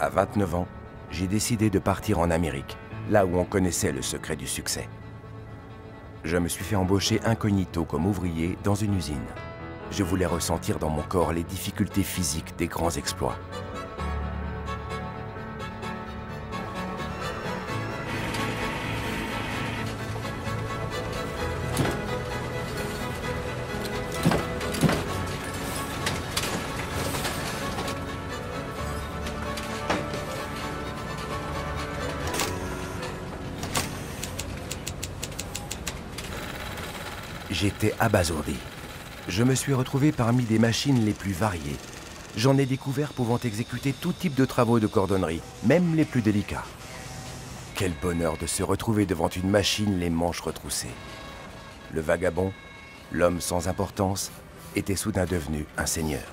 À 29 ans, j'ai décidé de partir en Amérique, là où on connaissait le secret du succès. Je me suis fait embaucher incognito comme ouvrier dans une usine. Je voulais ressentir dans mon corps les difficultés physiques des grands exploits. J'étais abasourdi. Je me suis retrouvé parmi des machines les plus variées. J'en ai découvert pouvant exécuter tout type de travaux de cordonnerie, même les plus délicats. Quel bonheur de se retrouver devant une machine les manches retroussées. Le vagabond, l'homme sans importance, était soudain devenu un seigneur.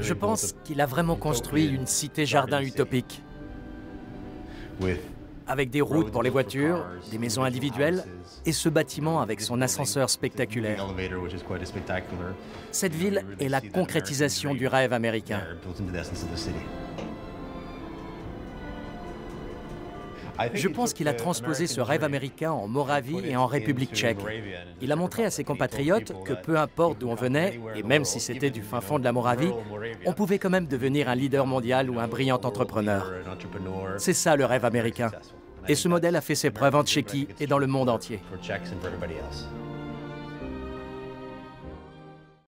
Je pense qu'il a vraiment construit une cité-jardin utopique, avec des routes pour les voitures, des maisons individuelles, et ce bâtiment avec son ascenseur spectaculaire. Cette ville est la concrétisation du rêve américain. Je pense qu'il a transposé ce rêve américain en Moravie et en République tchèque. Il a montré à ses compatriotes que peu importe d'où on venait, et même si c'était du fin fond de la Moravie, on pouvait quand même devenir un leader mondial ou un brillant entrepreneur. C'est ça le rêve américain. Et ce modèle a fait ses preuves en Tchéquie et dans le monde entier.